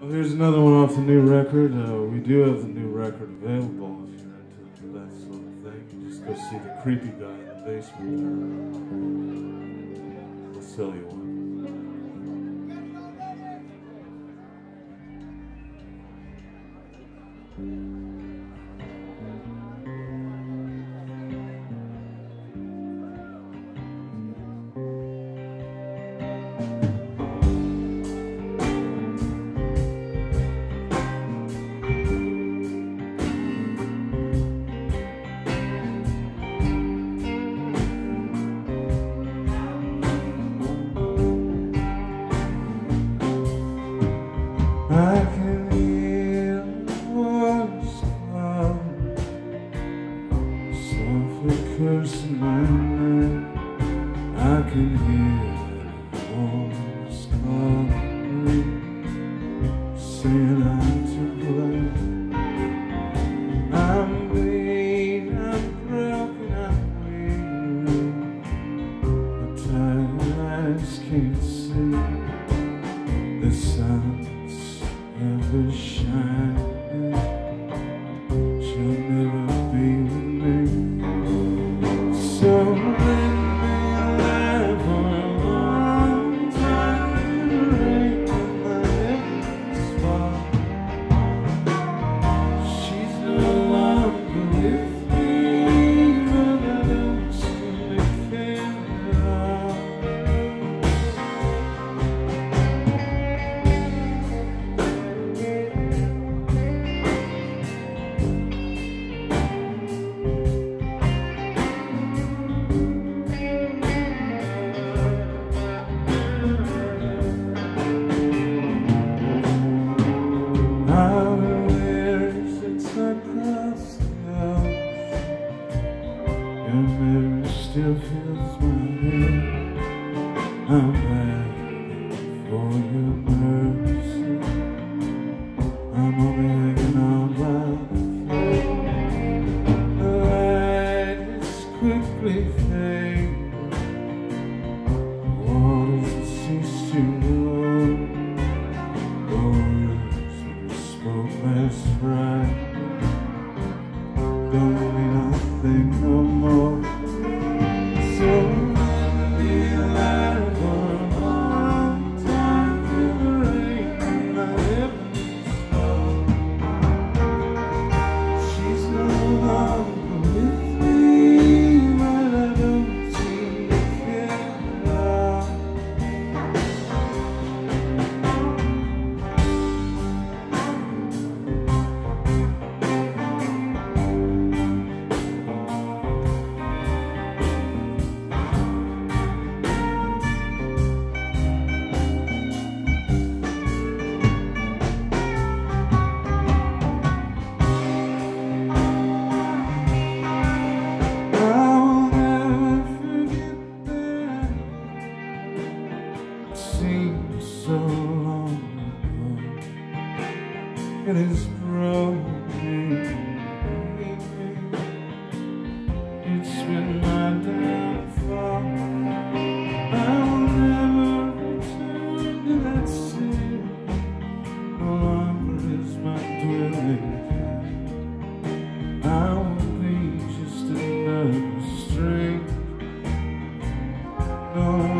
Well, here's another one off the new record. Uh, we do have the new record available if you're into that sort of thing. Just go see the creepy guy in the basement. We'll sell you one. cursing my name I can hear the voice calling Saying I'm to blame memory still fills my head. I'm know.